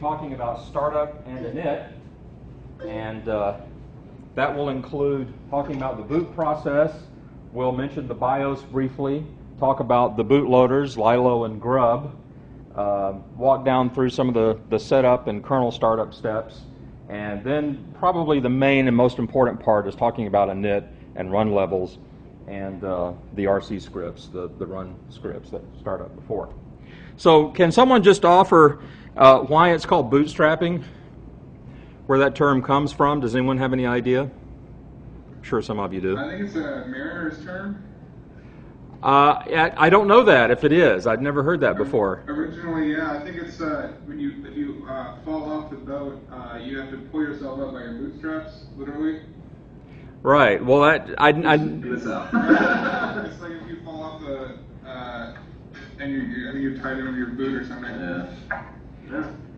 talking about startup and init, and uh, that will include talking about the boot process. We'll mention the BIOS briefly, talk about the bootloaders, Lilo and Grub, uh, walk down through some of the, the setup and kernel startup steps, and then probably the main and most important part is talking about init and run levels and uh, the RC scripts, the, the run scripts that start up before. So, can someone just offer uh, why it's called bootstrapping? Where that term comes from? Does anyone have any idea? I'm sure some of you do. I think it's a mariner's term. Uh, I I don't know that if it is. I've never heard that before. Originally, yeah, I think it's uh, when you if you uh, fall off the boat, uh, you have to pull yourself up by your bootstraps, literally. Right. Well, that I, I it's like if you fall off the uh, and you, you I think you're tied into your boot or something. Yeah.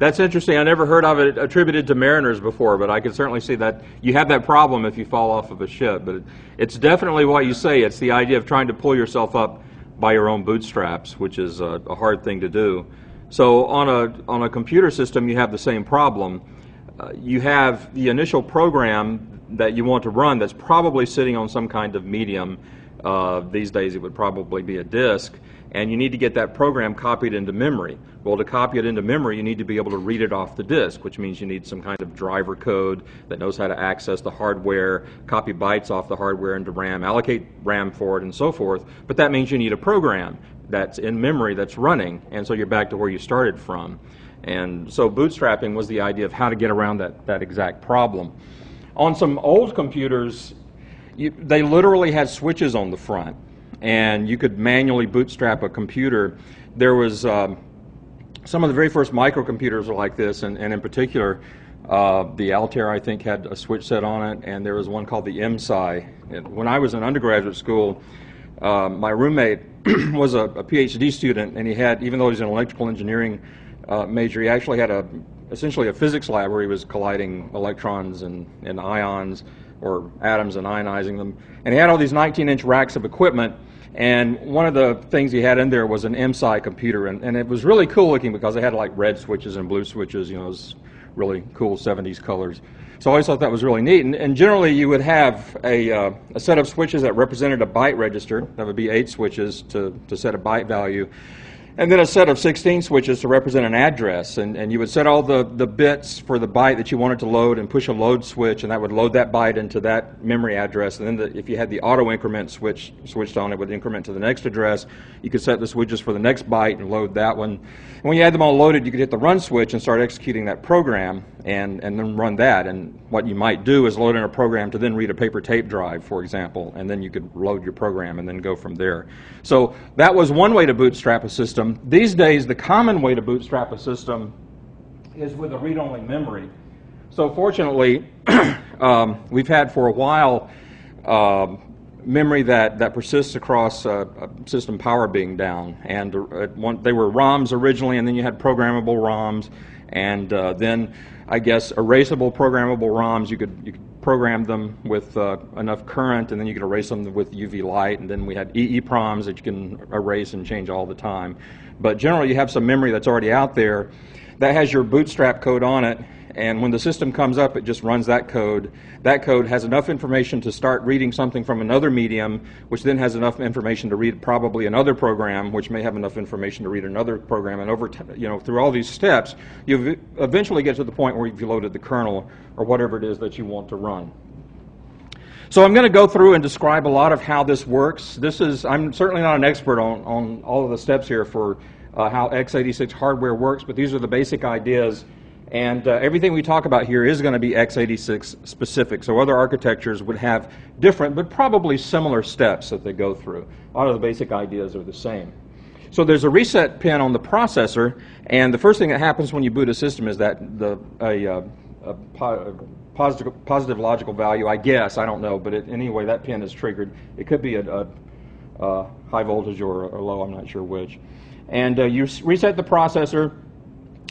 That's interesting. I never heard of it attributed to mariners before, but I can certainly see that you have that problem if you fall off of a ship. But it's definitely what you say. It's the idea of trying to pull yourself up by your own bootstraps, which is a, a hard thing to do. So on a on a computer system, you have the same problem. Uh, you have the initial program that you want to run that's probably sitting on some kind of medium. Uh, these days, it would probably be a disk and you need to get that program copied into memory. Well, to copy it into memory, you need to be able to read it off the disk, which means you need some kind of driver code that knows how to access the hardware, copy bytes off the hardware into RAM, allocate RAM for it, and so forth. But that means you need a program that's in memory that's running, and so you're back to where you started from. And so bootstrapping was the idea of how to get around that, that exact problem. On some old computers, you, they literally had switches on the front and you could manually bootstrap a computer. There was um, some of the very first microcomputers were like this, and, and in particular, uh, the Altair, I think, had a switch set on it, and there was one called the IMSAI. When I was in undergraduate school, uh, my roommate was a, a, PhD student, and he had, even though he's an electrical engineering uh, major, he actually had a essentially a physics lab where he was colliding electrons and, and ions or atoms and ionizing them. And he had all these 19 inch racks of equipment and one of the things he had in there was an IMSAI computer, and, and it was really cool looking because it had like red switches and blue switches, you know, it was really cool 70s colors. So I always thought that was really neat. And, and generally, you would have a, uh, a set of switches that represented a byte register. That would be eight switches to, to set a byte value and then a set of 16 switches to represent an address. And, and you would set all the, the bits for the byte that you wanted to load and push a load switch, and that would load that byte into that memory address. And then the, if you had the auto increment switch switched on, it would increment to the next address. You could set the switches for the next byte and load that one. And when you had them all loaded, you could hit the run switch and start executing that program and, and then run that. And what you might do is load in a program to then read a paper tape drive, for example, and then you could load your program and then go from there. So that was one way to bootstrap a system. These days, the common way to bootstrap a system is with a read only memory. So, fortunately, um, we've had for a while uh, memory that, that persists across uh, system power being down. And uh, one, they were ROMs originally, and then you had programmable ROMs, and uh, then I guess erasable programmable ROMs. You could, you could program them with uh, enough current, and then you could erase them with UV light. And then we had EEPROMs that you can erase and change all the time. But generally, you have some memory that's already out there that has your bootstrap code on it, and when the system comes up, it just runs that code. That code has enough information to start reading something from another medium, which then has enough information to read probably another program, which may have enough information to read another program. And over, t- you know, through all these steps, you eventually get to the point where you've loaded the kernel or whatever it is that you want to run. So I'm going to go through and describe a lot of how this works. This is I'm certainly not an expert on, on all of the steps here for uh, how x86 hardware works, but these are the basic ideas and uh, everything we talk about here is going to be x86 specific. So other architectures would have different, but probably similar steps that they go through. A lot of the basic ideas are the same. So there's a reset pin on the processor, and the first thing that happens when you boot a system is that the a, uh, a, a positive, positive logical value, I guess, I don't know, but it, anyway, that pin is triggered. It could be a, a, a high voltage or, or, low, I'm not sure which. And uh, you reset the processor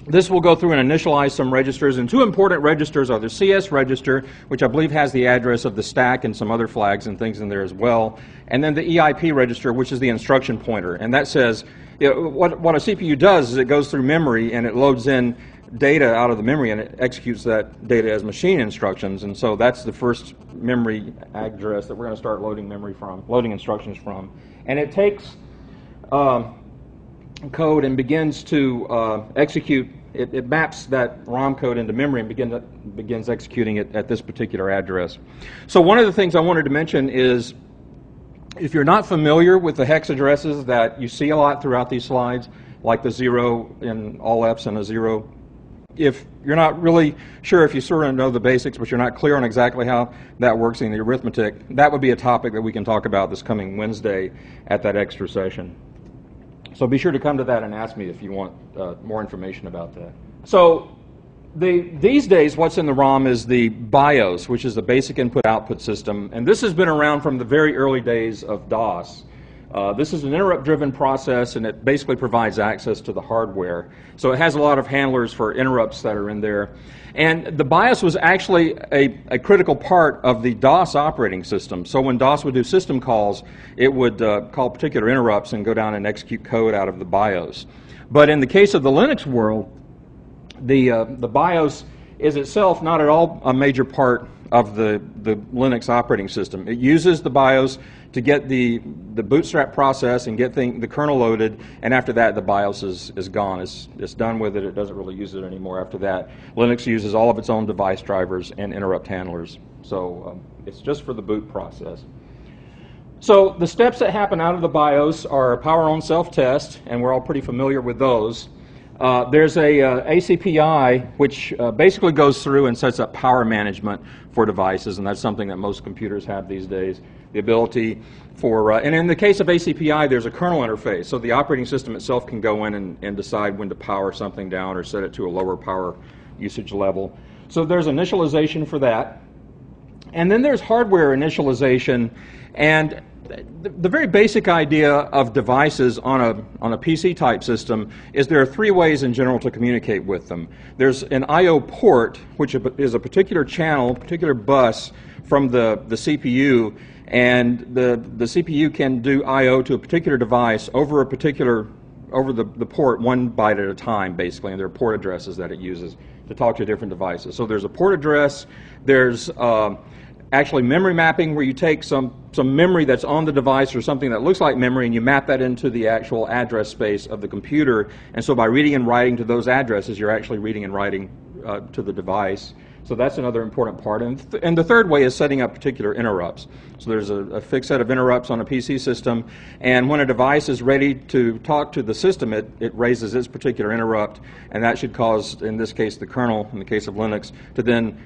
this will go through and initialize some registers, and two important registers are the CS register, which I believe has the address of the stack and some other flags and things in there as well, and then the EIP register, which is the instruction pointer, and that says you know, what, what a CPU does is it goes through memory and it loads in data out of the memory and it executes that data as machine instructions. And so that's the first memory address that we're going to start loading memory from, loading instructions from. And it takes uh, code and begins to uh, execute. It, it, maps that ROM code into memory and begin to, begins executing it at this particular address. So one of the things I wanted to mention is if you're not familiar with the hex addresses that you see a lot throughout these slides, like the zero in all F's and a zero, if you're not really sure if you sort of know the basics, but you're not clear on exactly how that works in the arithmetic, that would be a topic that we can talk about this coming Wednesday at that extra session. So be sure to come to that and ask me if you want uh, more information about that. So the, these days, what's in the ROM is the BIOS, which is the basic input output system. And this has been around from the very early days of DOS. Uh, this is an interrupt driven process, and it basically provides access to the hardware. So it has a lot of handlers for interrupts that are in there. And the BIOS was actually a, a critical part of the DOS operating system. So when DOS would do system calls, it would uh, call particular interrupts and go down and execute code out of the BIOS. But in the case of the Linux world, the, uh, the BIOS is itself not at all a major part of the, the Linux operating system. It uses the BIOS to get the, the bootstrap process and get thing, the kernel loaded, and after that, the BIOS is, is gone. It's, it's done with it. It doesn't really use it anymore after that. Linux uses all of its own device drivers and interrupt handlers. So um, it's just for the boot process. So the steps that happen out of the BIOS are power on self-test, and we're all pretty familiar with those. Uh, there's a uh, ACPI which uh, basically goes through and sets up power management for devices, and that's something that most computers have these days. The ability for, uh, and in the case of ACPI, there's a kernel interface, so the operating system itself can go in and, and decide when to power something down or set it to a lower power usage level. So there's initialization for that. And then there's hardware initialization, and the, the, very basic idea of devices on a, on a PC type system is there are three ways in general to communicate with them. There's an I.O. port, which is a particular channel, particular bus from the, the CPU, and the, the CPU can do I.O. to a particular device over a particular over the, the port one byte at a time, basically, and there are port addresses that it uses to talk to different devices. So there's a port address, there's uh, actually memory mapping where you take some, some memory that's on the device or something that looks like memory and you map that into the actual address space of the computer. And so by reading and writing to those addresses, you're actually reading and writing uh, to the device. So that's another important part. And, th- and the third way is setting up particular interrupts. So there's a, a, fixed set of interrupts on a PC system, and when a device is ready to talk to the system, it, it raises its particular interrupt, and that should cause, in this case, the kernel, in the case of Linux, to then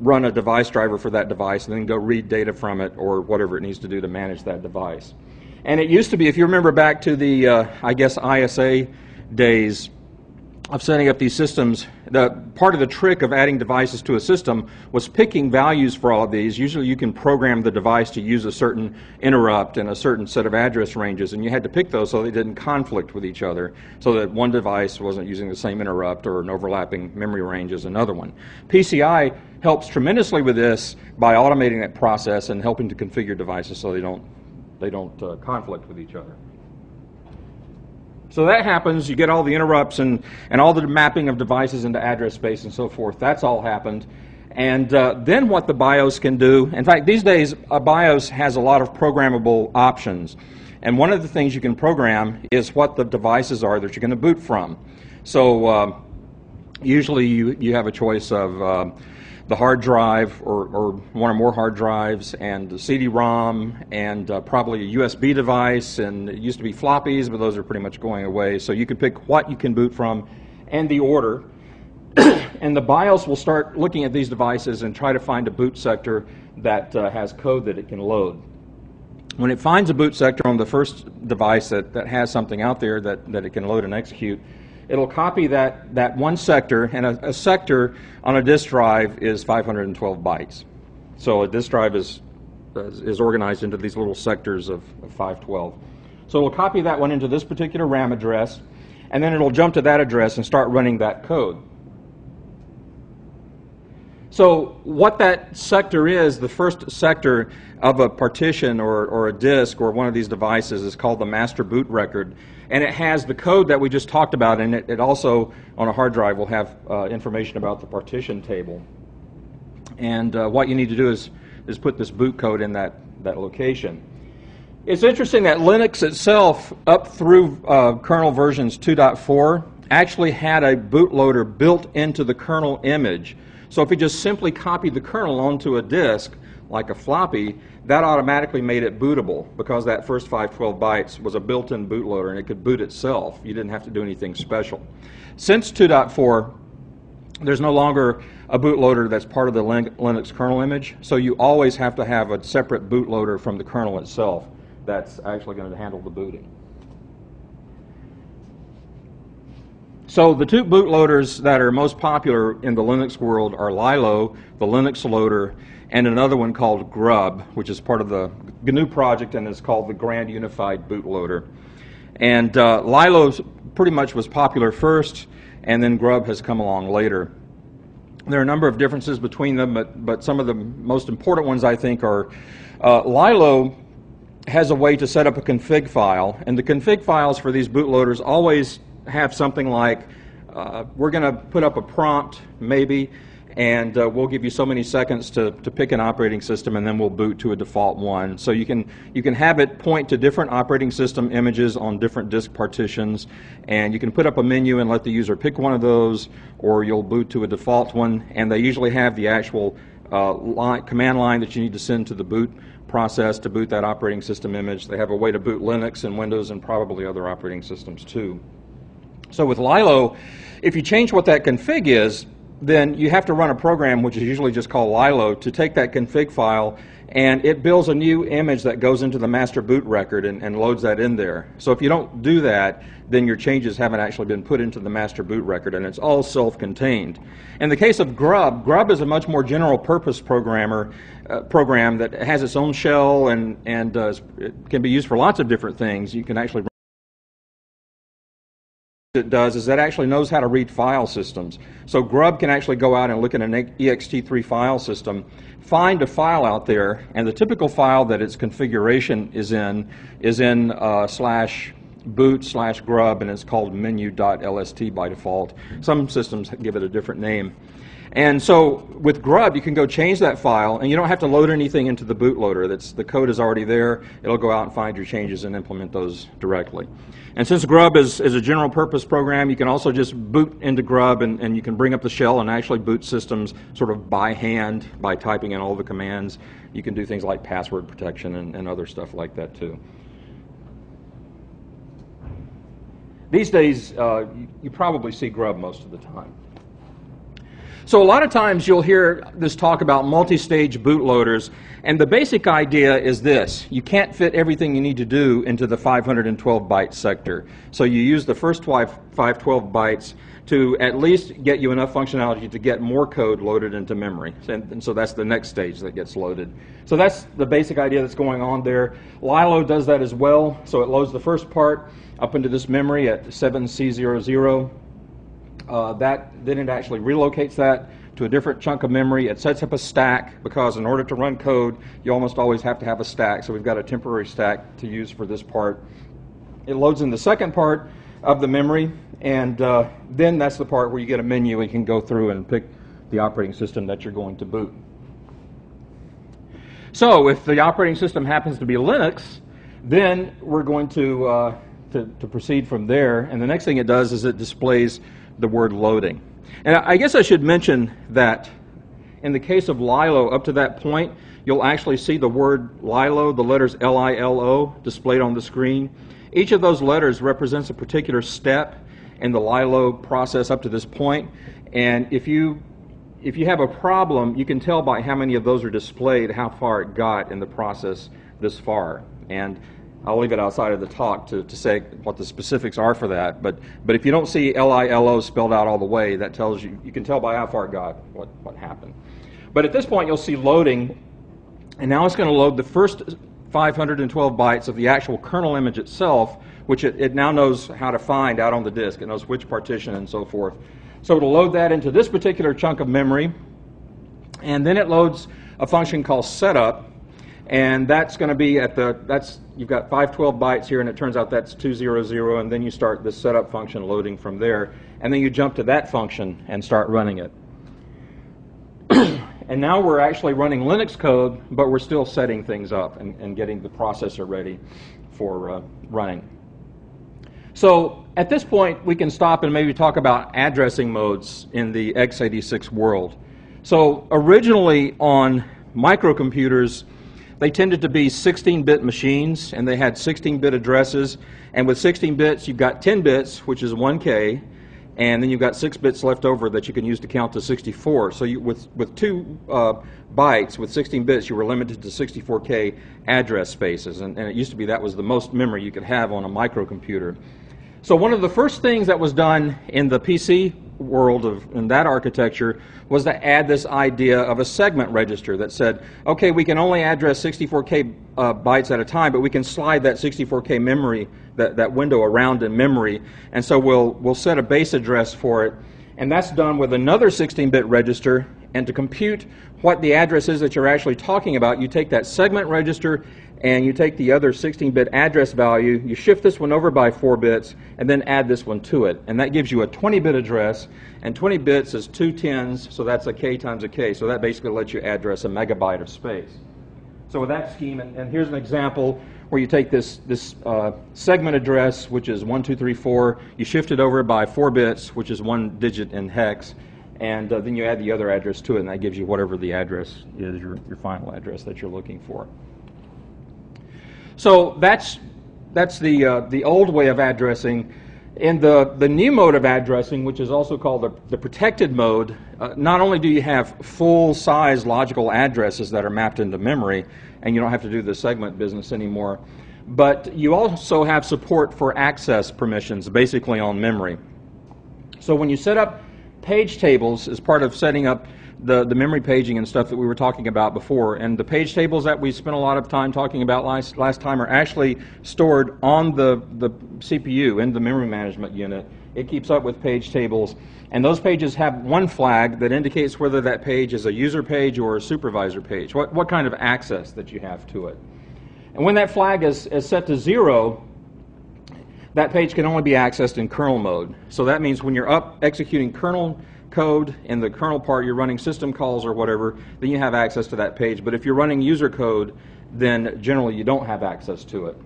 run a device driver for that device and then go read data from it or whatever it needs to do to manage that device. And it used to be, if you remember back to the, uh, I guess, ISA days of setting up these systems, the part of the trick of adding devices to a system was picking values for all of these. Usually you can program the device to use a certain interrupt and a certain set of address ranges, and you had to pick those so they didn't conflict with each other, so that one device wasn't using the same interrupt or an overlapping memory range as another one. PCI helps tremendously with this by automating that process and helping to configure devices so they don't, they don't uh, conflict with each other. So that happens, you get all the interrupts and, and all the mapping of devices into address space and so forth. That's all happened. And uh, then what the BIOS can do, in fact, these days, a BIOS has a lot of programmable options. And one of the things you can program is what the devices are that you're going to boot from. So uh, usually you, you have a choice of uh, the hard drive or, or, one or more hard drives and the CD-ROM and uh, probably a USB device and it used to be floppies but those are pretty much going away so you can pick what you can boot from and the order and the BIOS will start looking at these devices and try to find a boot sector that uh, has code that it can load. When it finds a boot sector on the first device that, that has something out there that, that it can load and execute, it'll copy that, that one sector, and a, a, sector on a disk drive is 512 bytes. So a disk drive is, is organized into these little sectors of, of 512. So it'll copy that one into this particular RAM address, and then it'll jump to that address and start running that code. So what that sector is, the first sector of a partition or, or a disk or one of these devices is called the master boot record. And it has the code that we just talked about, and it, it also, on a hard drive, will have uh, information about the partition table. And uh, what you need to do is, is put this boot code in that, that location. It's interesting that Linux itself, up through uh, kernel versions 2.4, actually had a bootloader built into the kernel image. So if you just simply copied the kernel onto a disk, like a floppy, that automatically made it bootable because that first 512 bytes was a built-in bootloader and it could boot itself. You didn't have to do anything special. Since 2.4, there's no longer a bootloader that's part of the Linux kernel image, so you always have to have a separate bootloader from the kernel itself that's actually going to handle the booting. So the two bootloaders that are most popular in the Linux world are Lilo, the Linux loader, and another one called Grub, which is part of the GNU project and is called the Grand Unified Bootloader. And uh, Lilo pretty much was popular first, and then Grub has come along later. There are a number of differences between them, but, but some of the most important ones I think are uh, Lilo has a way to set up a config file, and the config files for these bootloaders always have something like uh, we're going to put up a prompt, maybe, and uh, we'll give you so many seconds to, to pick an operating system, and then we'll boot to a default one. So you can you can have it point to different operating system images on different disk partitions, and you can put up a menu and let the user pick one of those, or you'll boot to a default one. And they usually have the actual uh, line, command line that you need to send to the boot process to boot that operating system image. They have a way to boot Linux and Windows and probably other operating systems too. So with Lilo, if you change what that config is, then you have to run a program, which is usually just called Lilo, to take that config file and it builds a new image that goes into the master boot record and, and, loads that in there. So if you don't do that, then your changes haven't actually been put into the master boot record and it's all self-contained. In the case of Grub, Grub is a much more general purpose programmer uh, program that has its own shell and, and uh, it can be used for lots of different things. You can actually it does is that actually knows how to read file systems. So Grub can actually go out and look at an ext3 file system, find a file out there, and the typical file that its configuration is in is in uh, slash boot slash grub, and it's called menu.lst by default. Some systems give it a different name. And so with Grub, you can go change that file, and you don't have to load anything into the bootloader. That's, the code is already there. It'll go out and find your changes and implement those directly. And since Grub is, is a general purpose program, you can also just boot into Grub, and, and you can bring up the shell and actually boot systems sort of by hand by typing in all the commands. You can do things like password protection and, and other stuff like that too. These days, uh, you, you probably see Grub most of the time. So a lot of times you'll hear this talk about multi-stage bootloaders, and the basic idea is this. You can't fit everything you need to do into the 512 byte sector. So you use the first 512 bytes to at least get you enough functionality to get more code loaded into memory. And, and, so that's the next stage that gets loaded. So that's the basic idea that's going on there. Lilo does that as well. So it loads the first part up into this memory at 7C00 uh, that then it actually relocates that to a different chunk of memory. It sets up a stack because in order to run code, you almost always have to have a stack. So we've got a temporary stack to use for this part. It loads in the second part of the memory, and uh, then that's the part where you get a menu and you can go through and pick the operating system that you're going to boot. So if the operating system happens to be Linux, then we're going to, uh, to, to proceed from there. And the next thing it does is it displays the word loading. And I guess I should mention that in the case of Lilo, up to that point, you'll actually see the word Lilo, the letters L I L O, displayed on the screen. Each of those letters represents a particular step in the Lilo process up to this point. And if you if you have a problem, you can tell by how many of those are displayed how far it got in the process this far. And I'll leave it outside of the talk to, to say what the specifics are for that. But, but if you don't see L-I-L-O spelled out all the way, that tells you, you can tell by how far it got what, what happened. But at this point, you'll see loading, and now it's going to load the first 512 bytes of the actual kernel image itself, which it, it now knows how to find out on the disk. It knows which partition and so forth. So it'll load that into this particular chunk of memory, And then it loads a function called setup, and that's going to be at the, that's, you've got 512 bytes here, and it turns out that's 200, and then you start the setup function loading from there, and then you jump to that function and start running it. and now we're actually running Linux code, but we're still setting things up and, and getting the processor ready for uh, running. So at this point, we can stop and maybe talk about addressing modes in the x86 world. So originally on microcomputers, they tended to be 16-bit machines, and they had 16-bit addresses. And with 16 bits, you've got 10 bits, which is 1K, and then you've got six bits left over that you can use to count to 64. So you, with, with two uh, bytes, with 16 bits, you were limited to 64K address spaces. And, and it used to be that was the most memory you could have on a microcomputer. So one of the first things that was done in the PC world of in that architecture was to add this idea of a segment register that said, okay, we can only address 64k uh, bytes at a time, but we can slide that 64k memory, that, that window around in memory, and so we'll we'll set a base address for it, and that's done with another 16-bit register. And to compute what the address is that you're actually talking about, you take that segment register and you take the other 16-bit address value, you shift this one over by 4 bits, and then add this one to it. And that gives you a 20-bit address, and 20 bits is two tens, so that's a k times a k. So that basically lets you address a megabyte of space. So with that scheme, and, and here's an example where you take this, this uh, segment address, which is 1234, you shift it over by 4 bits, which is one digit in hex, and uh, then you add the other address to it, and that gives you whatever the address is, your, your final address that you're looking for. So that's, that's the, uh, the old way of addressing. In the, the new mode of addressing, which is also called the, the protected mode, uh, not only do you have full size logical addresses that are mapped into memory, and you don't have to do the segment business anymore, but you also have support for access permissions, basically on memory. So when you set up page tables as part of setting up the, the memory paging and stuff that we were talking about before. And the page tables that we spent a lot of time talking about last, last time are actually stored on the, the CPU in the memory management unit. It keeps up with page tables. And those pages have one flag that indicates whether that page is a user page or a supervisor page, what, what kind of access that you have to it. And when that flag is, is set to zero, that page can only be accessed in kernel mode. So that means when you're up executing kernel code in the kernel part, you're running system calls or whatever, then you have access to that page. But if you're running user code, then generally you don't have access to it.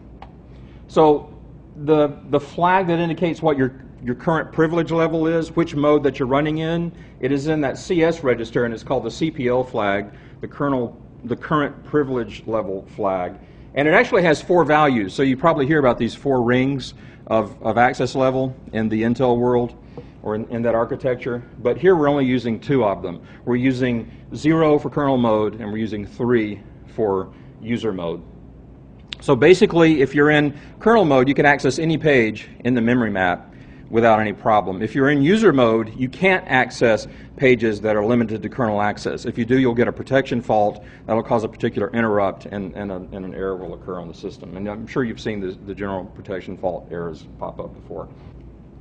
So the, the flag that indicates what your, your current privilege level is, which mode that you're running in, it is in that CS register and it's called the CPL flag, the kernel, the current privilege level flag. And it actually has four values. So you probably hear about these four rings of, of access level in the Intel world or in, in, that architecture. But here we're only using two of them. We're using zero for kernel mode, and we're using three for user mode. So basically, if you're in kernel mode, you can access any page in the memory map without any problem. If you're in user mode, you can't access pages that are limited to kernel access. If you do, you'll get a protection fault that'll cause a particular interrupt and, and, a, and an error will occur on the system. And I'm sure you've seen the, the general protection fault errors pop up before.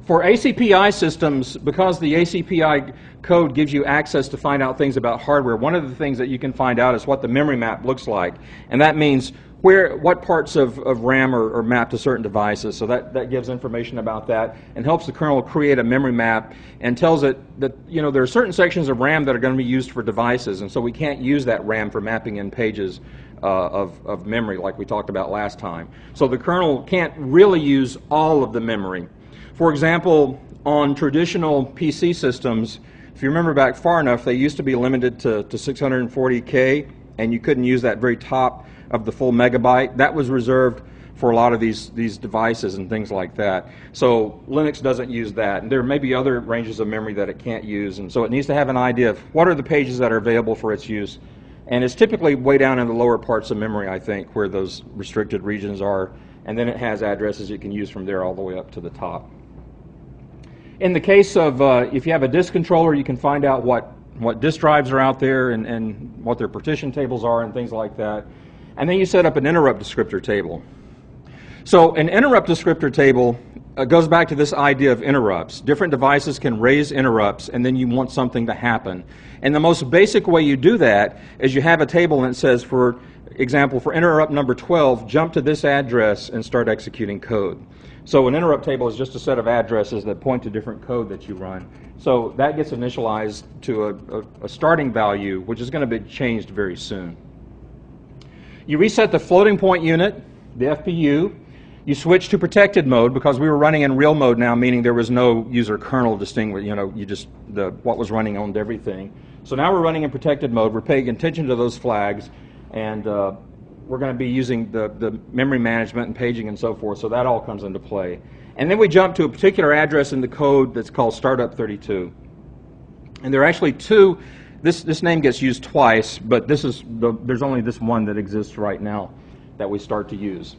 For ACPI systems, because the ACPI code gives you access to find out things about hardware, one of the things that you can find out is what the memory map looks like. And that means where, what parts of, of RAM are, are, mapped to certain devices. So that, that gives information about that and helps the kernel create a memory map and tells it that you know, there are certain sections of RAM that are going to be used for devices. And so we can't use that RAM for mapping in pages uh, of, of memory like we talked about last time. So the kernel can't really use all of the memory. For example, on traditional PC systems, if you remember back far enough, they used to be limited to, to 640K, and you couldn't use that very top of the full megabyte. That was reserved for a lot of these, these devices and things like that. So Linux doesn't use that. And there may be other ranges of memory that it can't use, and so it needs to have an idea of what are the pages that are available for its use. And it's typically way down in the lower parts of memory, I think, where those restricted regions are. And then it has addresses you can use from there all the way up to the top. In the case of uh, if you have a disk controller, you can find out what, what disk drives are out there and, and what their partition tables are and things like that. And then you set up an interrupt descriptor table. So an interrupt descriptor table uh, goes back to this idea of interrupts. Different devices can raise interrupts, and then you want something to happen. And the most basic way you do that is you have a table and it says, for example, for interrupt number 12, jump to this address and start executing code. So an interrupt table is just a set of addresses that point to different code that you run. So that gets initialized to a, a, a starting value, which is going to be changed very soon. You reset the floating point unit, the FPU. You switch to protected mode because we were running in real mode now, meaning there was no user kernel distinguish. You know, you just the what was running owned everything. So now we're running in protected mode. We're paying attention to those flags, and uh, we're going to be using the, the memory management and paging and so forth. So that all comes into play. And then we jump to a particular address in the code that's called startup 32. And there are actually two this, this name gets used twice, but this is the, there's only this one that exists right now that we start to use.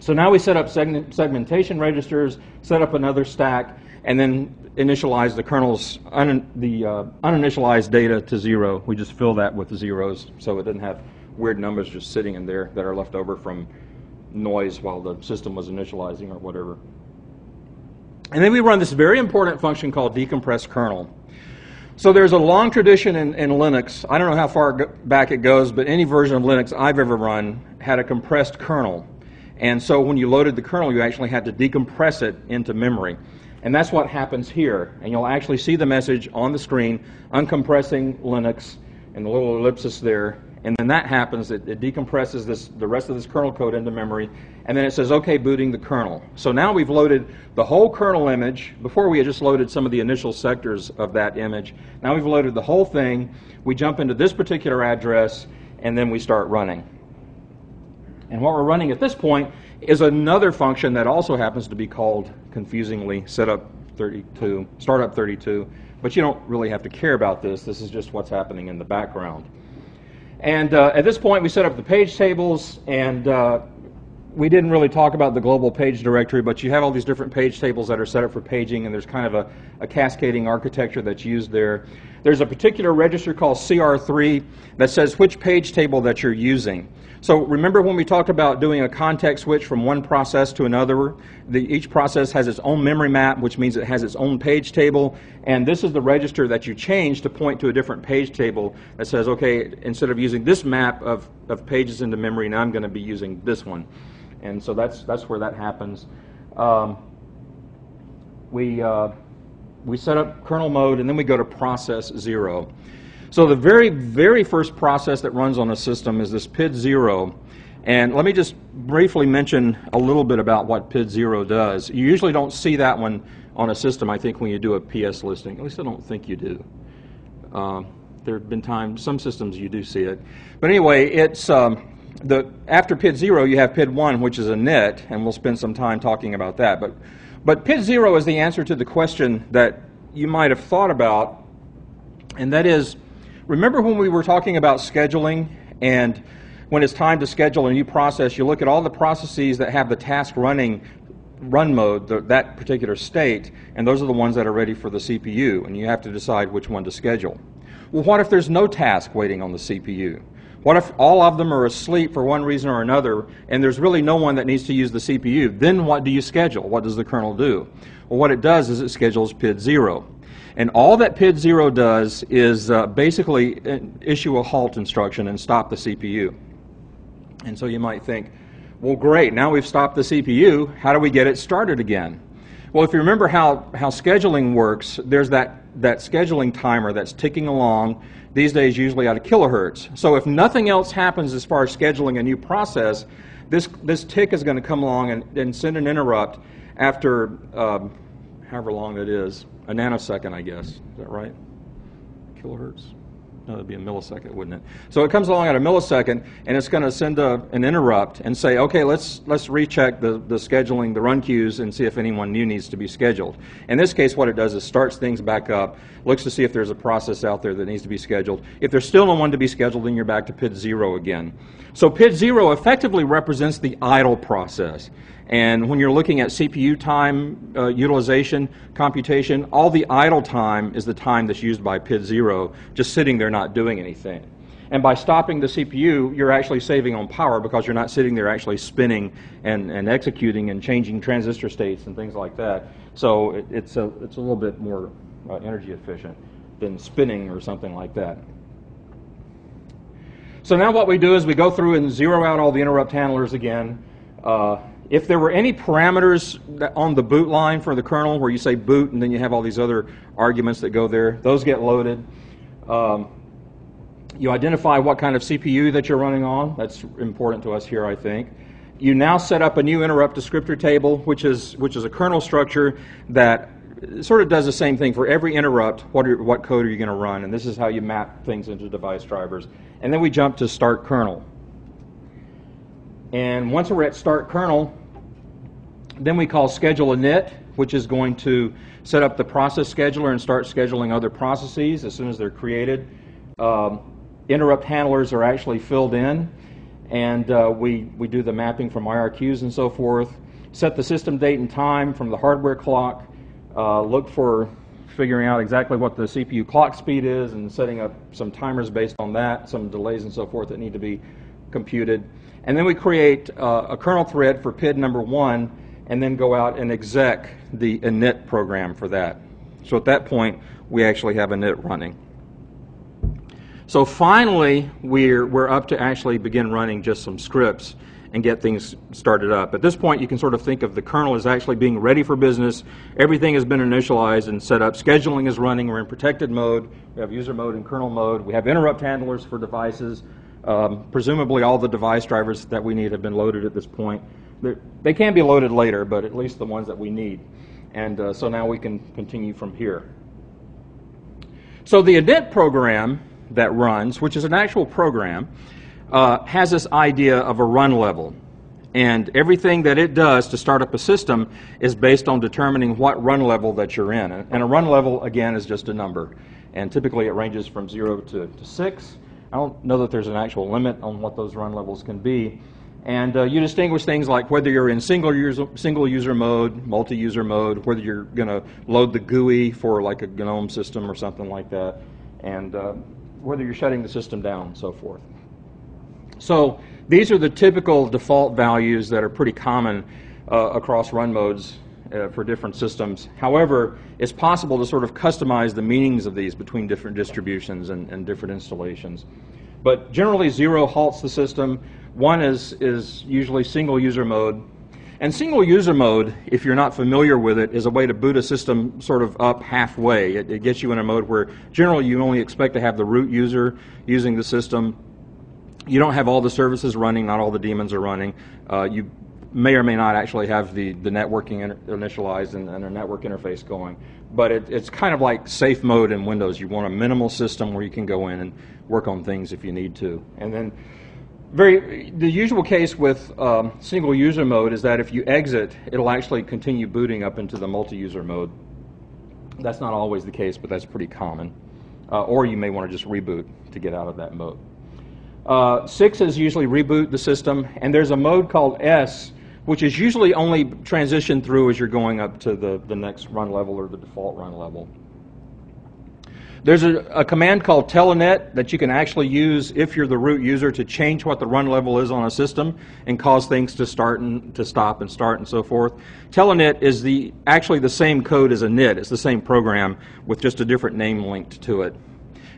So now we set up segment, segmentation registers, set up another stack, and then initialize the kernel's un, the uh, uninitialized data to zero. We just fill that with zeros so it doesn't have weird numbers just sitting in there that are left over from noise while the system was initializing or whatever. And then we run this very important function called decompress kernel. So there's a long tradition in, in, Linux. I don't know how far back it goes, but any version of Linux I've ever run had a compressed kernel. And so when you loaded the kernel, you actually had to decompress it into memory. And that's what happens here. And you'll actually see the message on the screen, uncompressing Linux, and the little ellipsis there, and then that happens, it, it, decompresses this, the rest of this kernel code into memory, and then it says, okay, booting the kernel. So now we've loaded the whole kernel image. Before we had just loaded some of the initial sectors of that image. Now we've loaded the whole thing. We jump into this particular address, and then we start running. And what we're running at this point is another function that also happens to be called, confusingly, setup 32, startup 32. But you don't really have to care about this. This is just what's happening in the background. And uh, at this point, we set up the page tables, and uh, we didn't really talk about the global page directory, but you have all these different page tables that are set up for paging, and there's kind of a, a cascading architecture that's used there. There's a particular register called CR3 that says which page table that you're using. So remember when we talked about doing a context switch from one process to another? The, each process has its own memory map, which means it has its own page table. And this is the register that you change to point to a different page table that says, okay, instead of using this map of, of pages into memory, now I'm going to be using this one. And so that's, that's where that happens. Um, we, uh, we set up kernel mode, and then we go to process zero. So the very, very first process that runs on a system is this PID0. And let me just briefly mention a little bit about what PID0 does. You usually don't see that one on a system, I think, when you do a PS listing. At least I don't think you do. Um, there have been times, some systems you do see it. But anyway, it's um, the after PID0, you have PID1, which is init, and we'll spend some time talking about that. But, but PID0 is the answer to the question that you might have thought about, and that is Remember when we were talking about scheduling and when it's time to schedule a new process, you look at all the processes that have the task running run mode, the, that particular state, and those are the ones that are ready for the CPU, and you have to decide which one to schedule. Well, what if there's no task waiting on the CPU? What if all of them are asleep for one reason or another, and there's really no one that needs to use the CPU? Then what do you schedule? What does the kernel do? Well, what it does is it schedules PID 0. And all that PID0 does is uh, basically uh, issue a halt instruction and stop the CPU. And so you might think, well, great, now we've stopped the CPU, how do we get it started again? Well, if you remember how, how scheduling works, there's that, that scheduling timer that's ticking along, these days usually at a kilohertz. So if nothing else happens as far as scheduling a new process, this, this tick is going to come along and, and send an interrupt after um, however long it is, a nanosecond, I guess. Is that right? Kilohertz? No, that'd be a millisecond, wouldn't it? So it comes along at a millisecond, and it's going to send a, an interrupt and say, okay, let's let's recheck the, the scheduling, the run queues, and see if anyone new needs to be scheduled. In this case, what it does is starts things back up, looks to see if there's a process out there that needs to be scheduled. If there's still no one to be scheduled, then you're back to PID zero again. So PID zero effectively represents the idle process. And when you're looking at CPU time uh, utilization, computation, all the idle time is the time that's used by PID0, just sitting there not doing anything. And by stopping the CPU, you're actually saving on power because you're not sitting there actually spinning and, and executing and changing transistor states and things like that. So it, it's, a, it's a little bit more uh, energy efficient than spinning or something like that. So now what we do is we go through and zero out all the interrupt handlers again. Uh, if there were any parameters on the boot line for the kernel where you say boot and then you have all these other arguments that go there, those get loaded. Um, you identify what kind of CPU that you're running on. That's important to us here, I think. You now set up a new interrupt descriptor table, which is, which is a kernel structure that sort of does the same thing. For every interrupt, what, are, what code are you going to run? And this is how you map things into device drivers. And then we jump to start kernel. And once we're at start kernel, then we call schedule init, which is going to set up the process scheduler and start scheduling other processes as soon as they're created. Um, interrupt handlers are actually filled in, and uh, we, we do the mapping from IRQs and so forth. Set the system date and time from the hardware clock. Uh, look for figuring out exactly what the CPU clock speed is and setting up some timers based on that, some delays and so forth that need to be computed. And then we create uh, a kernel thread for PID number one and then go out and exec the init program for that. So at that point, we actually have init running. So finally, we're, we're up to actually begin running just some scripts and get things started up. At this point, you can sort of think of the kernel as actually being ready for business. Everything has been initialized and set up. Scheduling is running. We're in protected mode. We have user mode and kernel mode. We have interrupt handlers for devices. Um, presumably, all the device drivers that we need have been loaded at this point. They're, they can be loaded later, but at least the ones that we need. And uh, so now we can continue from here. So the init program that runs, which is an actual program, uh, has this idea of a run level. And everything that it does to start up a system is based on determining what run level that you're in. And a run level, again, is just a number. And typically it ranges from 0 to, to 6. I don't know that there's an actual limit on what those run levels can be. And uh, you distinguish things like whether you're in single user, single user mode, multi user mode, whether you're going to load the GUI for like a GNOME system or something like that, and uh, whether you're shutting the system down and so forth. So these are the typical default values that are pretty common uh, across run modes uh, for different systems. However, it's possible to sort of customize the meanings of these between different distributions and, and different installations. But generally, zero halts the system. One is, is usually single user mode. And single user mode, if you're not familiar with it, is a way to boot a system sort of up halfway. It, it gets you in a mode where generally you only expect to have the root user using the system. You don't have all the services running, not all the daemons are running. Uh, you may or may not actually have the, the networking initialized and, and, a network interface going. But it, it's kind of like safe mode in Windows. You want a minimal system where you can go in and work on things if you need to. And then very, the usual case with um, single user mode is that if you exit, it'll actually continue booting up into the multi-user mode. That's not always the case, but that's pretty common. Uh, or you may want to just reboot to get out of that mode. Uh, six is usually reboot the system, and there's a mode called S, which is usually only transitioned through as you're going up to the, the next run level or the default run level. There's a, a, command called telinit that you can actually use if you're the root user to change what the run level is on a system and cause things to start and to stop and start and so forth. Telinit is the actually the same code as a init. It's the same program with just a different name linked to it.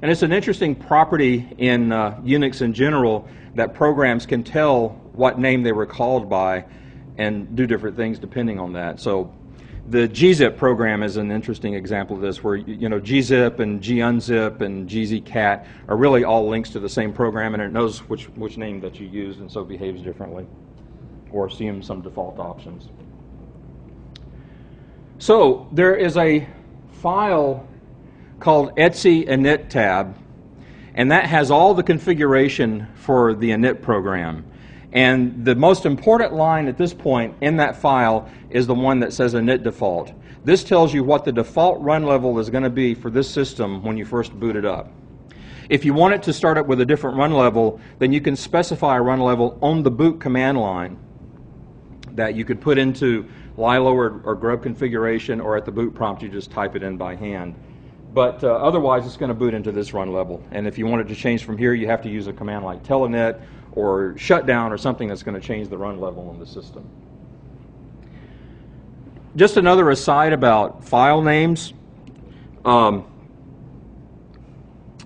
And it's an interesting property in uh, Unix in general that programs can tell what name they were called by and do different things depending on that. So the gzip program is an interesting example of this, where you know gzip and gunzip and gzcat are really all links to the same program, and it knows which which name that you used, and so behaves differently, or assumes some default options. So there is a file called etc init tab, and that has all the configuration for the init program. And the most important line at this point in that file is the one that says init default. This tells you what the default run level is going to be for this system when you first boot it up. If you want it to start up with a different run level, then you can specify a run level on the boot command line that you could put into Lilo or, or Grub configuration, or at the boot prompt, you just type it in by hand. But uh, otherwise, it's going to boot into this run level. And if you wanted to change from here, you have to use a command like telinit or shutdown or something that's going to change the run level in the system. Just another aside about file names. Um,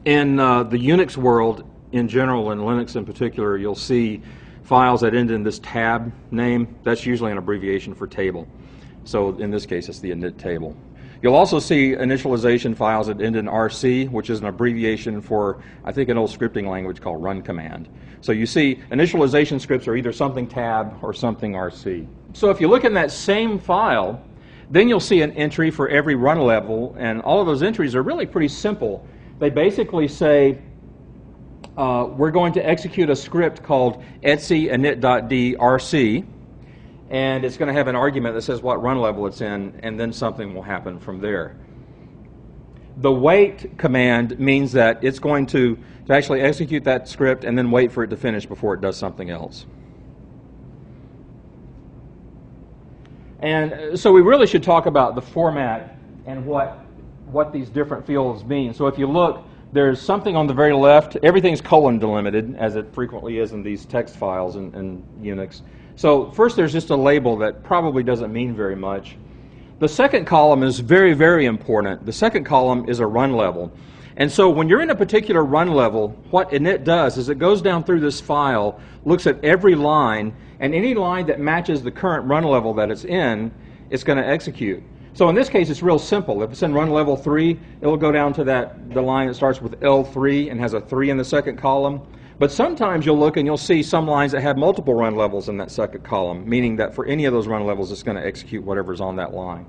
in uh, the Unix world in general, and Linux in particular, you'll see files that end in this tab name. That's usually an abbreviation for table. So in this case, it's the init table. You'll also see initialization files that end in RC, which is an abbreviation for, I think, an old scripting language called run command. So you see initialization scripts are either something tab or something RC. So if you look in that same file, then you'll see an entry for every run level, and all of those entries are really pretty simple. They basically say, uh, we're going to execute a script called etc init.d rc, and it's going to have an argument that says what run level it's in, and then something will happen from there. The wait command means that it's going to, to actually execute that script and then wait for it to finish before it does something else. And uh, so we really should talk about the format and what, what these different fields mean. So if you look, there's something on the very left. Everything's colon delimited, as it frequently is in these text files in, in Unix. So first there's just a label that probably doesn't mean very much. The second column is very, very important. The second column is a run level. And so when you're in a particular run level, what init does is it goes down through this file, looks at every line, and any line that matches the current run level that it's in, it's going to execute. So in this case, it's real simple. If it's in run level 3, it'll go down to that the line that starts with L3 and has a 3 in the second column. But sometimes you'll look and you'll see some lines that have multiple run levels in that second column, meaning that for any of those run levels, it's going to execute whatever's on that line.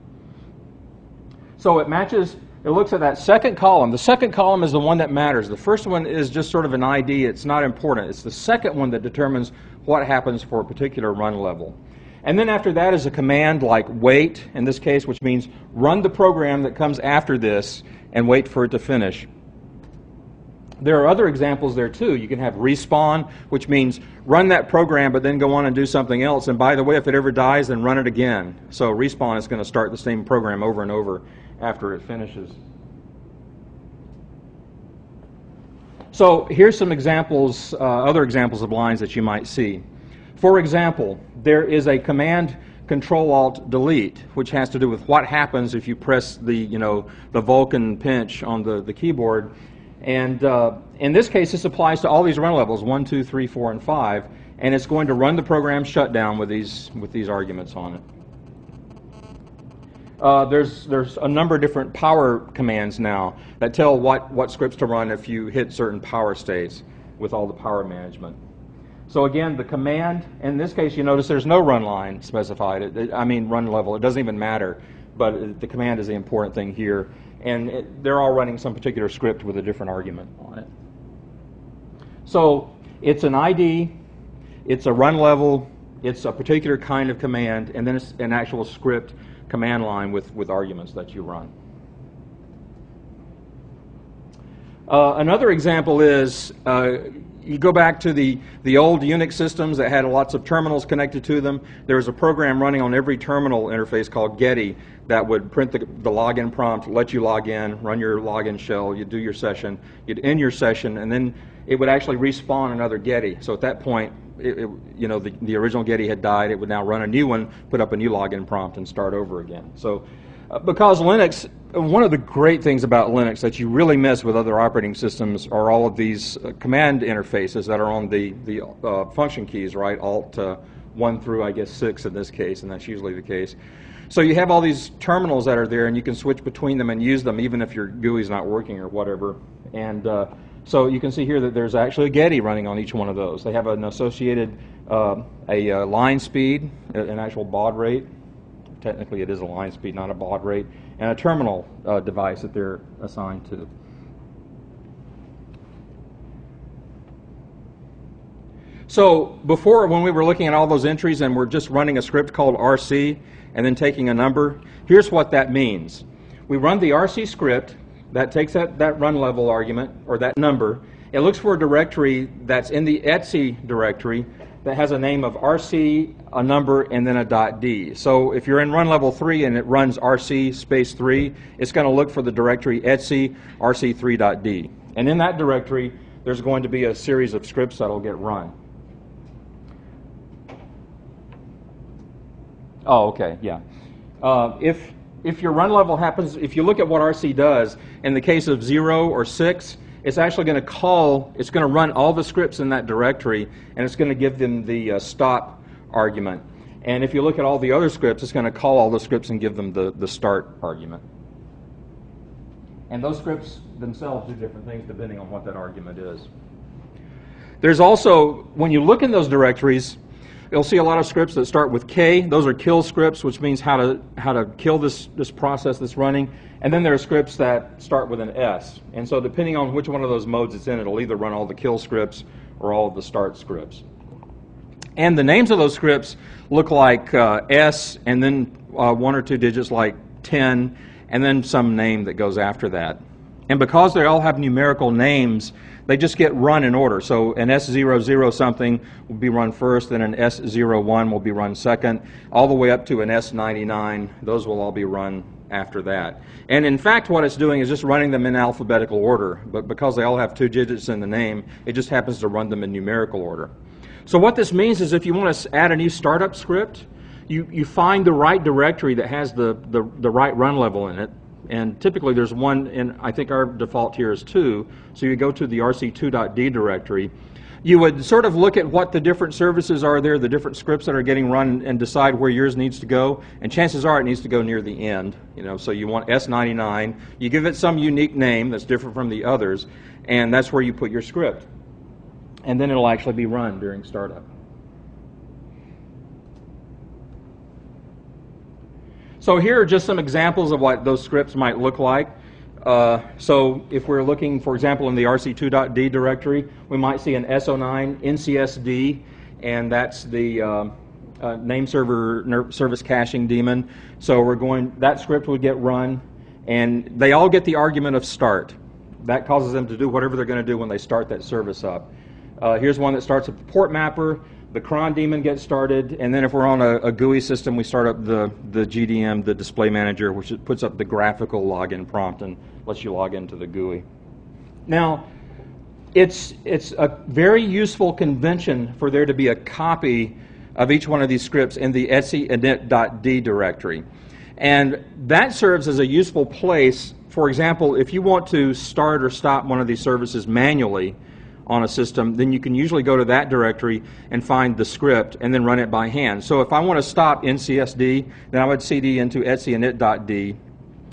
So it matches, it looks at that second column. The second column is the one that matters. The first one is just sort of an ID, it's not important. It's the second one that determines what happens for a particular run level. And then after that is a command like wait, in this case, which means run the program that comes after this and wait for it to finish. There are other examples there too. You can have respawn, which means run that program but then go on and do something else. And by the way, if it ever dies, then run it again. So respawn is going to start the same program over and over after it finishes. So here's some examples, uh, other examples of lines that you might see. For example, there is a command Control Alt Delete, which has to do with what happens if you press the you know the Vulcan pinch on the, the keyboard and uh, in this case, this applies to all these run levels, 1, 2, 3, 4, and 5. And it's going to run the program shutdown with these, with these arguments on it. Uh, there's, there's a number of different power commands now that tell what, what scripts to run if you hit certain power states with all the power management. So again, the command, in this case, you notice there's no run line specified. It, it, I mean, run level. It doesn't even matter. But the command is the important thing here and it, they're all running some particular script with a different argument on it. So it's an ID, it's a run level, it's a particular kind of command, and then it's an actual script command line with, with arguments that you run. Uh, another example is uh, you go back to the, the old Unix systems that had lots of terminals connected to them. There was a program running on every terminal interface called Getty that would print the, the login prompt, let you log in, run your login shell, you'd do your session, you'd end your session, and then it would actually respawn another Getty. So at that point, it, it, you know, the, the original Getty had died. It would now run a new one, put up a new login prompt, and start over again. So because Linux, one of the great things about Linux that you really miss with other operating systems are all of these uh, command interfaces that are on the, the uh, function keys, right? Alt uh, 1 through, I guess, 6 in this case, and that's usually the case. So you have all these terminals that are there, and you can switch between them and use them even if your GUI is not working or whatever. And uh, so you can see here that there's actually a Getty running on each one of those. They have an associated uh, a uh, line speed, an actual baud rate. Technically, it is a line speed, not a baud rate, and a terminal uh, device that they're assigned to. So before, when we were looking at all those entries and we're just running a script called RC and then taking a number, here's what that means. We run the RC script, that takes that, that run level argument, or that number. It looks for a directory that's in the etc directory, that has a name of RC, a number, and then a dot D. So if you're in run level 3 and it runs RC space 3, it's going to look for the directory etc rc3.d. And in that directory, there's going to be a series of scripts that will get run. Oh, okay, yeah. Uh, if if your run level happens, if you look at what RC does, in the case of 0 or 6, it's actually going to call, it's going to run all the scripts in that directory, and it's going to give them the uh, stop argument. And if you look at all the other scripts, it's going to call all the scripts and give them the, the start argument. And those scripts themselves do different things depending on what that argument is. There's also, when you look in those directories, you'll see a lot of scripts that start with K. Those are kill scripts, which means how to, how to kill this, this process that's running. And then there are scripts that start with an S. And so depending on which one of those modes it's in, it'll either run all the kill scripts or all of the start scripts. And the names of those scripts look like uh, S and then uh, one or two digits like 10 and then some name that goes after that. And because they all have numerical names, they just get run in order. So an S00 something will be run first, then an S01 will be run second, all the way up to an S99. Those will all be run after that. And in fact, what it's doing is just running them in alphabetical order. But because they all have two digits in the name, it just happens to run them in numerical order. So what this means is if you want to add a new startup script, you, you find the right directory that has the, the, the right run level in it, and typically there's one, and I think our default here is two. So you go to the rc2.d directory. You would sort of look at what the different services are there, the different scripts that are getting run, and decide where yours needs to go. And chances are it needs to go near the end. You know, so you want S99. You give it some unique name that's different from the others, and that's where you put your script. And then it'll actually be run during startup. So here are just some examples of what those scripts might look like. Uh, so if we're looking, for example, in the rc2.d directory, we might see an SO9 NCSD, and that's the uh, uh, name server service caching daemon. So we're going, that script would get run, and they all get the argument of start. That causes them to do whatever they're going to do when they start that service up. Uh, here's one that starts with the port mapper the cron daemon gets started, and then if we're on a, a, GUI system, we start up the, the GDM, the display manager, which puts up the graphical login prompt and lets you log into the GUI. Now, it's, it's a very useful convention for there to be a copy of each one of these scripts in the etc init.d directory. And that serves as a useful place. For example, if you want to start or stop one of these services manually, on a system, then you can usually go to that directory and find the script and then run it by hand. So if I want to stop NCSD, then I would cd into init.d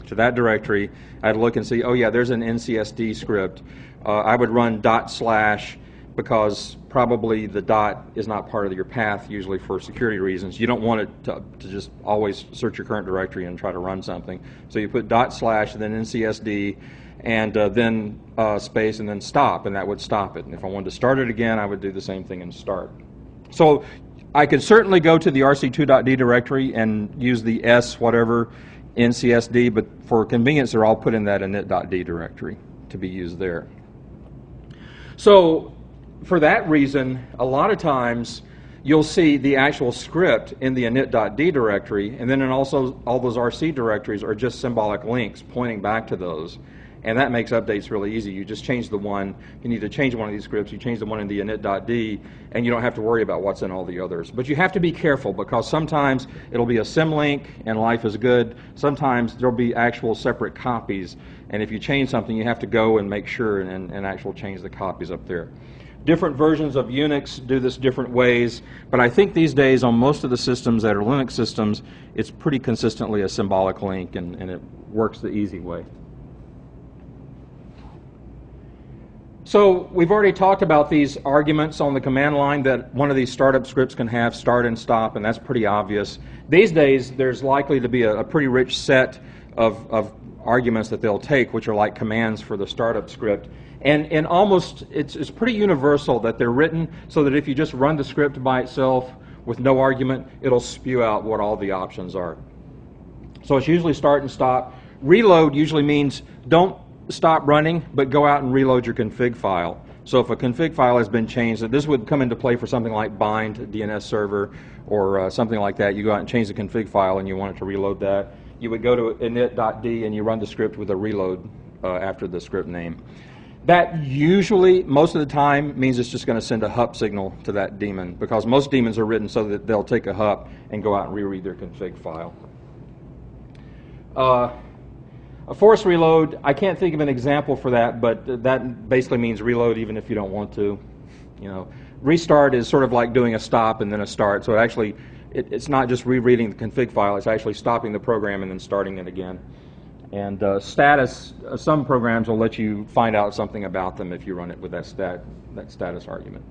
to that directory. I'd look and see, oh yeah, there's an NCSD script. Uh, I would run dot slash because probably the dot is not part of your path usually for security reasons. You don't want it to, to just always search your current directory and try to run something. So you put dot slash then NCSD and uh, then uh, space and then stop, and that would stop it. And if I wanted to start it again, I would do the same thing and start. So I could certainly go to the rc2.d directory and use the s whatever ncsd, but for convenience, they're all put in that init.d directory to be used there. So for that reason, a lot of times you'll see the actual script in the init.d directory, and then in also all those RC directories are just symbolic links pointing back to those. And that makes updates really easy. You just change the one, you need to change one of these scripts, you change the one in the init.d, and you don't have to worry about what's in all the others. But you have to be careful because sometimes it'll be a symlink and life is good. Sometimes there'll be actual separate copies. And if you change something, you have to go and make sure and, and actually change the copies up there. Different versions of Unix do this different ways, but I think these days on most of the systems that are Linux systems, it's pretty consistently a symbolic link and, and it works the easy way. So we've already talked about these arguments on the command line that one of these startup scripts can have start and stop, and that's pretty obvious. These days, there's likely to be a, a pretty rich set of, of arguments that they'll take, which are like commands for the startup script. And, and almost, it's, it's pretty universal that they're written so that if you just run the script by itself with no argument, it'll spew out what all the options are. So it's usually start and stop. Reload usually means don't stop running, but go out and reload your config file. So if a config file has been changed, this would come into play for something like bind DNS server or uh, something like that. You go out and change the config file and you want it to reload that. You would go to init.d and you run the script with a reload uh, after the script name. That usually, most of the time, means it's just going to send a HUP signal to that daemon because most daemons are written so that they'll take a HUP and go out and reread their config file. Uh, a force reload, I can't think of an example for that, but that basically means reload even if you don't want to. You know, restart is sort of like doing a stop and then a start. So it actually, it, it's not just rereading the config file; it's actually stopping the program and then starting it again. And uh, status, uh, some programs will let you find out something about them if you run it with that stat, that status argument.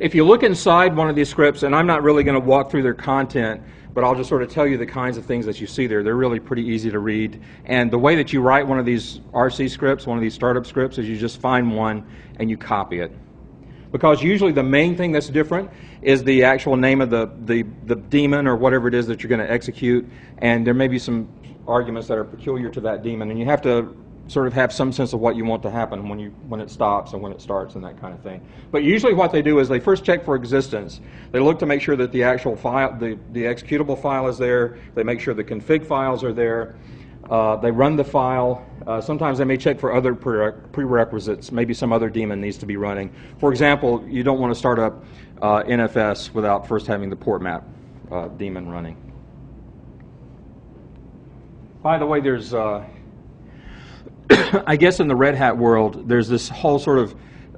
If you look inside one of these scripts, and I'm not really going to walk through their content, but I'll just sort of tell you the kinds of things that you see there. They're really pretty easy to read. And the way that you write one of these RC scripts, one of these startup scripts, is you just find one and you copy it. Because usually the main thing that's different is the actual name of the, the, the daemon or whatever it is that you're going to execute. And there may be some arguments that are peculiar to that daemon. And you have to sort of have some sense of what you want to happen when you when it stops and when it starts and that kind of thing. But usually what they do is they first check for existence. They look to make sure that the actual file, the, the executable file is there. They make sure the config files are there. Uh, they run the file. Uh, sometimes they may check for other prerequisites. Maybe some other daemon needs to be running. For example, you don't want to start up uh, NFS without first having the port map uh, daemon running. By the way, there's uh, I guess in the Red Hat world, there's this whole sort of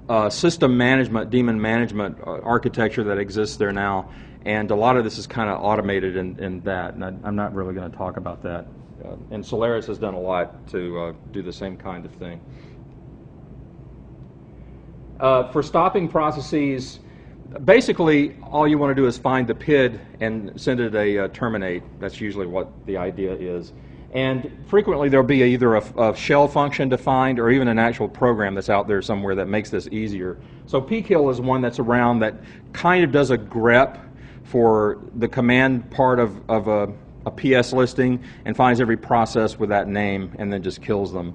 uh, system management, daemon management uh, architecture that exists there now, and a lot of this is kind of automated in, in that, and I, am not really going to talk about that. Uh, and Solaris has done a lot to uh, do the same kind of thing. Uh, for stopping processes, basically all you want to do is find the PID and send it a uh, terminate. That's usually what the idea is. And frequently there'll be either a, a, shell function defined or even an actual program that's out there somewhere that makes this easier. So pkill is one that's around that kind of does a grep for the command part of, of a, a PS listing and finds every process with that name and then just kills them.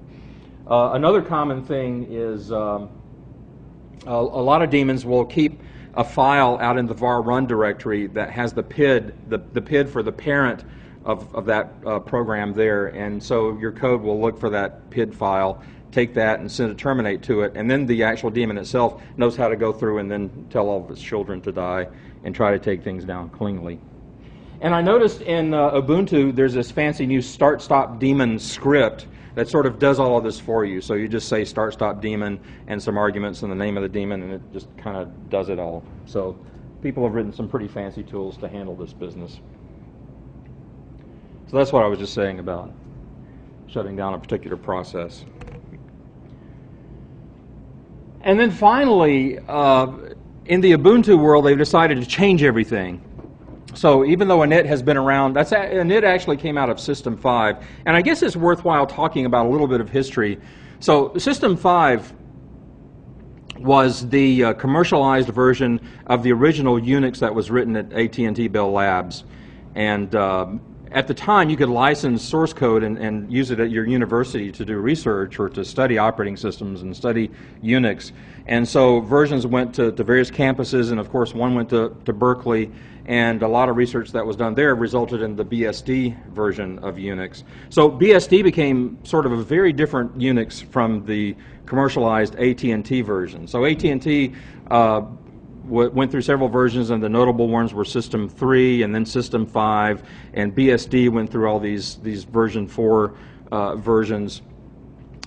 Uh, another common thing is um, a, a lot of daemons will keep a file out in the var run directory that has the PID, the, the PID for the parent of, of that uh, program there. And so your code will look for that PID file, take that and send a terminate to it, and then the actual daemon itself knows how to go through and then tell all of its children to die and try to take things down cleanly. And I noticed in uh, Ubuntu there's this fancy new start stop daemon script that sort of does all of this for you. So you just say start stop daemon and some arguments and the name of the daemon, and it just kind of does it all. So people have written some pretty fancy tools to handle this business. So that's what I was just saying about shutting down a particular process. And then finally, uh, in the Ubuntu world, they've decided to change everything. So even though init has been around, that's init actually came out of System 5, and I guess it's worthwhile talking about a little bit of history. So System 5 was the uh, commercialized version of the original Unix that was written at AT&T Bell Labs, and uh, at the time, you could license source code and, and, use it at your university to do research or to study operating systems and study Unix. And so versions went to, to various campuses, and of course, one went to, to Berkeley, and a lot of research that was done there resulted in the BSD version of Unix. So BSD became sort of a very different Unix from the commercialized AT&T version. So AT&T uh, went through several versions, and the notable ones were System 3 and then System 5, and BSD went through all these, these version 4 uh, versions.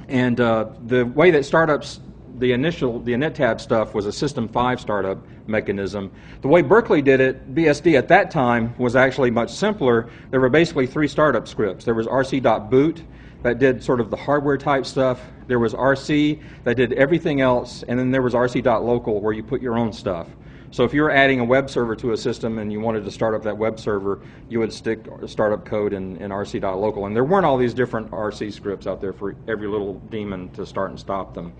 And uh, the way that startups, the initial, the InitTab stuff was a System 5 startup mechanism. The way Berkeley did it, BSD at that time, was actually much simpler. There were basically three startup scripts. There was rc.boot, that did sort of the hardware type stuff. There was RC that did everything else, and then there was rc.local where you put your own stuff. So if you were adding a web server to a system and you wanted to start up that web server, you would stick startup code in, in rc.local. And there weren't all these different RC scripts out there for every little daemon to start and stop them.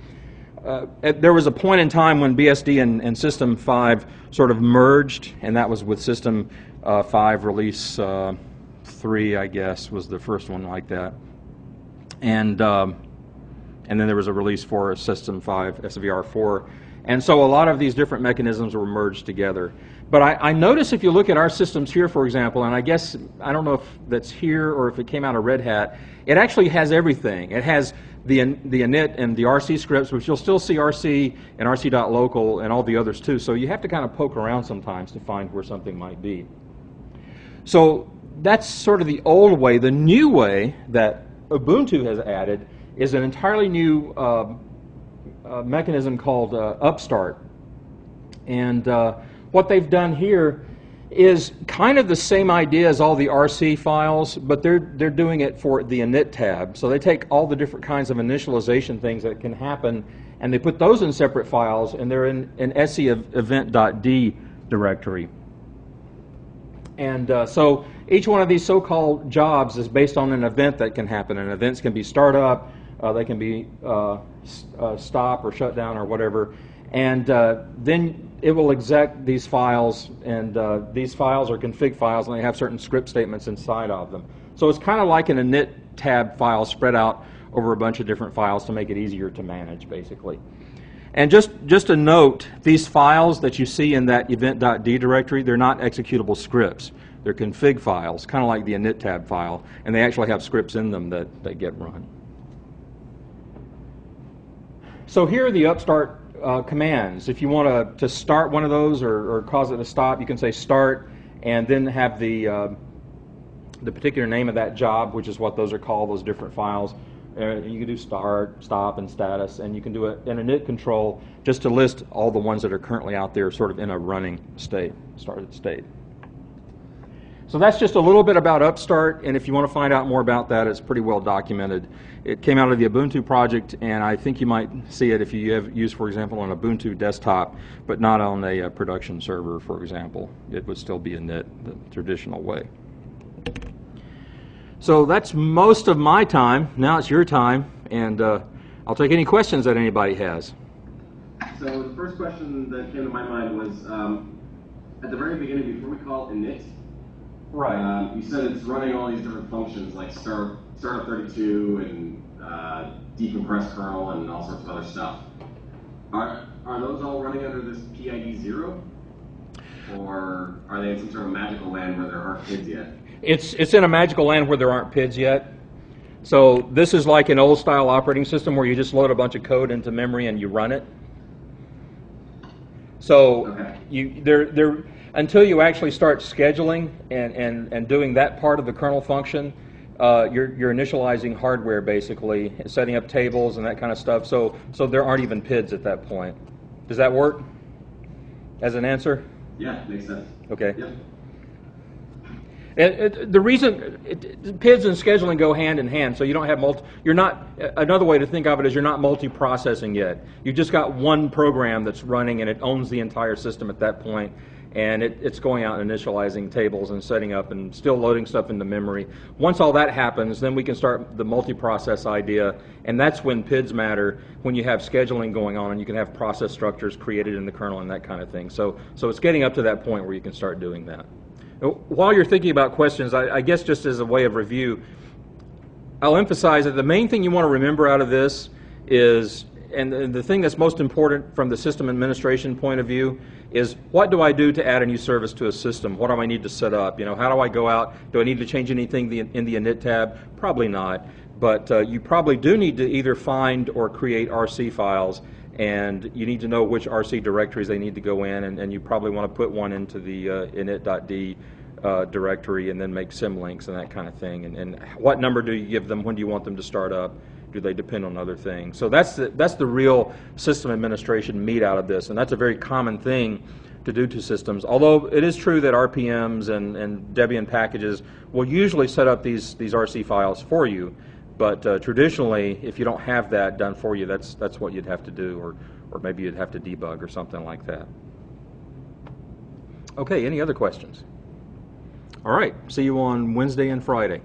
Uh, there was a point in time when BSD and, and, System 5 sort of merged, and that was with System uh, 5 release uh, 3, I guess, was the first one like that. And um, and then there was a release for System 5, SVR4. And so a lot of these different mechanisms were merged together. But I, I notice if you look at our systems here, for example, and I guess, I don't know if that's here or if it came out of Red Hat, it actually has everything. It has the, the init and the RC scripts, which you'll still see RC and RC.local and all the others too. So you have to kind of poke around sometimes to find where something might be. So that's sort of the old way. The new way that Ubuntu has added is an entirely new uh, uh, mechanism called uh, Upstart. And uh, what they've done here is kind of the same idea as all the RC files, but they're, they're doing it for the init tab. So they take all the different kinds of initialization things that can happen, and they put those in separate files, and they're in an etc event.d directory. And uh, so each one of these so-called jobs is based on an event that can happen. And events can be startup, uh, they can be uh, uh, stop or shut down or whatever. And uh, then it will exec these files, and uh, these files are config files, and they have certain script statements inside of them. So it's kind of like an init tab file spread out over a bunch of different files to make it easier to manage, basically. And just, just a note, these files that you see in that event.d directory, they're not executable scripts. They're config files, kind of like the init tab file, and they actually have scripts in them that, that get run. So here are the upstart uh, commands. If you want to, to start one of those or, or cause it to stop, you can say start and then have the, uh, the particular name of that job, which is what those are called, those different files. Uh, you can do start, stop, and status, and you can do a, an init control just to list all the ones that are currently out there sort of in a running state, started state. So that's just a little bit about Upstart, and if you want to find out more about that, it's pretty well documented. It came out of the Ubuntu project, and I think you might see it if you have used, for example, an Ubuntu desktop, but not on a, a production server, for example. It would still be init the traditional way. So that's most of my time. Now it's your time, and uh, I'll take any questions that anybody has. So the first question that came to my mind was um, at the very beginning, before we call init, Right. um, you said it's running all these different functions like start startup 32 and uh, decompress kernel and all sorts of other stuff. Are are those all running under this PID zero, or are they in some sort of magical land where there aren't PIDs yet? It's, it's in a magical land where there aren't PIDs yet. So this is like an old style operating system where you just load a bunch of code into memory and you run it. So Okay. you, there, there, until you actually start scheduling and, and, and doing that part of the kernel function, uh, you're, you're initializing hardware basically, setting up tables and that kind of stuff. So, so there aren't even PIDs at that point. Does that work as an answer? Yeah, makes sense. Okay. Yep. It, it, uh, the reason PIDs and scheduling go hand in hand, so you don't have multi. You're not. Uh, another way to think of it is you're not multi-processing yet. You've just got one program that's running, and it owns the entire system at that point, and it, it's going out and initializing tables and setting up and still loading stuff into memory. Once all that happens, then we can start the multi-process idea, and that's when PIDs matter. When you have scheduling going on, and you can have process structures created in the kernel and that kind of thing. So, so it's getting up to that point where you can start doing that. While you're thinking about questions, I, I, guess just as a way of review, I'll emphasize that the main thing you want to remember out of this is, and the, the thing that's most important from the system administration point of view, is what do I do to add a new service to a system? What do I need to set up? You know, how do I go out? Do I need to change anything in the init tab? Probably not. But uh, you probably do need to either find or create RC files and you need to know which RC directories they need to go in, and, and you probably want to put one into the uh, init.d uh, directory and then make symlinks and that kind of thing. And, and what number do you give them? When do you want them to start up? Do they depend on other things? So that's the, that's the real system administration meat out of this, and that's a very common thing to do to systems. Although it is true that RPMs and, and Debian packages will usually set up these, these RC files for you. But uh, traditionally, if you don't have that done for you, that's, that's what you'd have to do, or, or maybe you'd have to debug or something like that. Okay, any other questions? All right, see you on Wednesday and Friday.